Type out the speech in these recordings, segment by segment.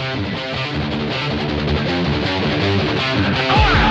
All right.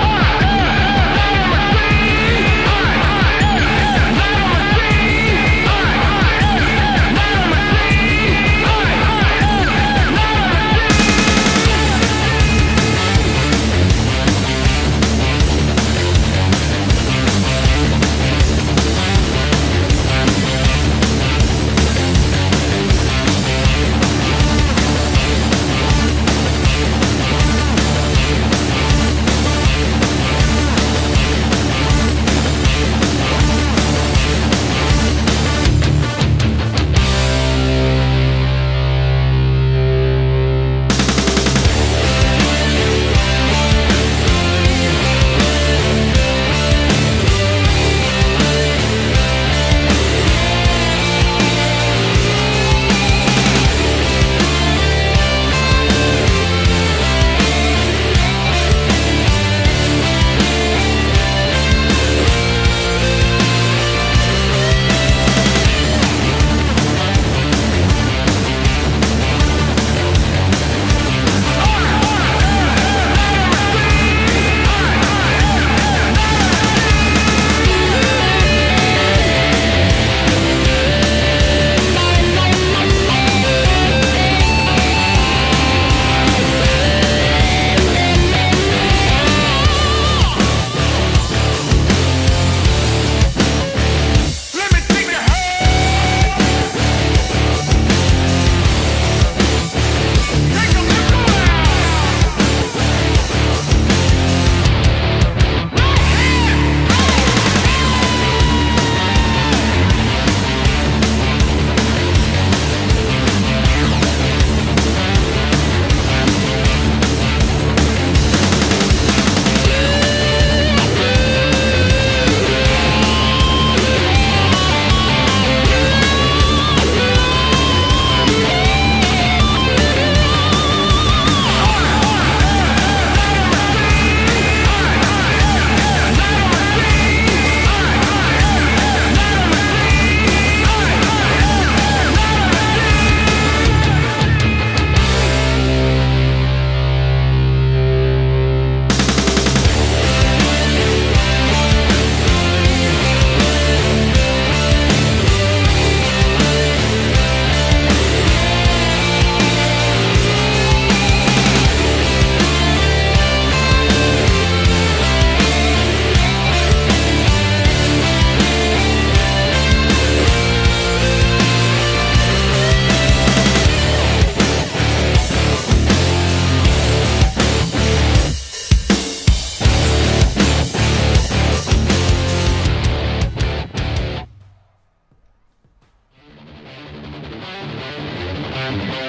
Ah!